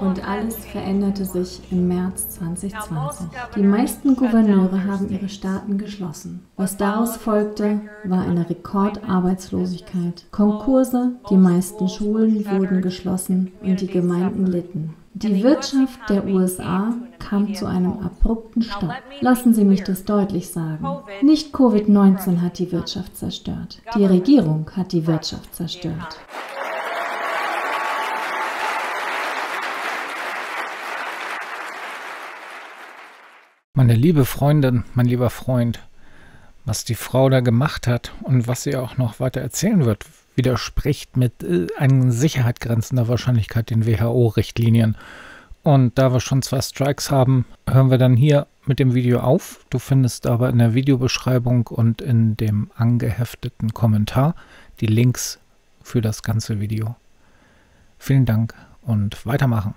Und alles veränderte sich im März 2020. Die meisten Gouverneure haben ihre Staaten geschlossen. Was daraus folgte, war eine Rekordarbeitslosigkeit, Konkurse, die meisten Schulen wurden geschlossen und die Gemeinden litten. Die Wirtschaft der USA kam zu einem abrupten Stopp. Lassen Sie mich das deutlich sagen. Nicht Covid-19 hat die Wirtschaft zerstört. Die Regierung hat die Wirtschaft zerstört. Meine liebe Freundin, mein lieber Freund, was die Frau da gemacht hat und was sie auch noch weiter erzählen wird, widerspricht mit äh, einer sicherheitsgrenzender Wahrscheinlichkeit den WHO-Richtlinien. Und da wir schon zwei Strikes haben, hören wir dann hier mit dem Video auf. Du findest aber in der Videobeschreibung und in dem angehefteten Kommentar die Links für das ganze Video. Vielen Dank und weitermachen.